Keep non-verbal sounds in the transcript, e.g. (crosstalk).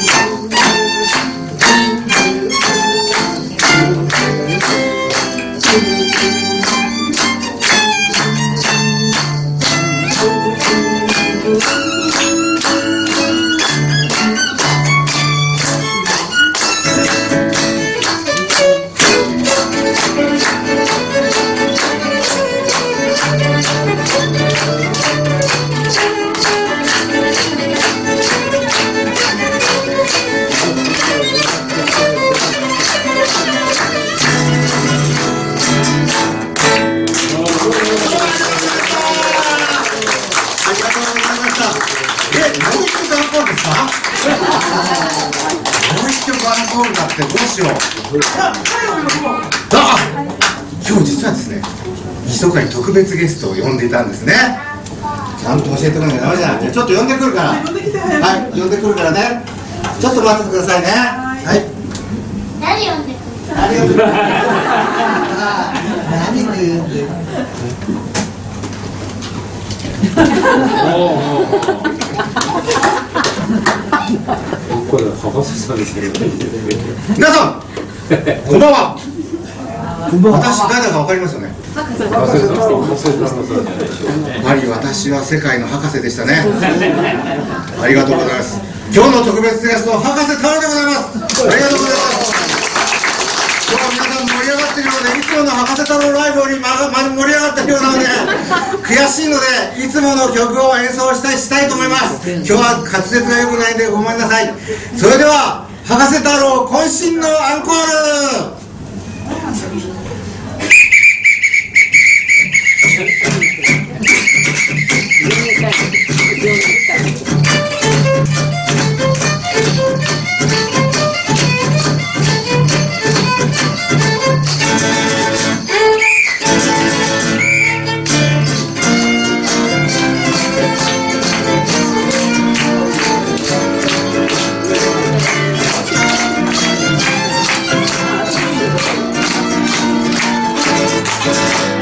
あ曲アンだってどうしよう。あ今日実はですね、密かに特別ゲストを呼んでいたんですね。ちゃんと教えてくれなきゃダメじゃない。じゃあちょっと呼んでくるから。はい、呼んでくるからね。ちょっと待っててくださいね。はい。誰呼んでくる？何呼んでくる？何呼んでくる？こ (laughs) れ博士さんですけど (laughs) 皆さん、こんばんは。私誰だかわかりますよね？博士さん博士さんじゃないでしょうねやはり私は世界の博士でしたね。ありがとうございます。今日の特別ゲスト、博士太郎でございます。ありがとうございます。今日は皆さん盛り上がっているので、いつもの博士太郎ライブよりまま盛り上がっているようなので、悔しいので、いつもの曲を演奏したいしたい。今日は滑舌が良くないんでごめんなさい。それでは、博士太郎渾身のアンコール Thank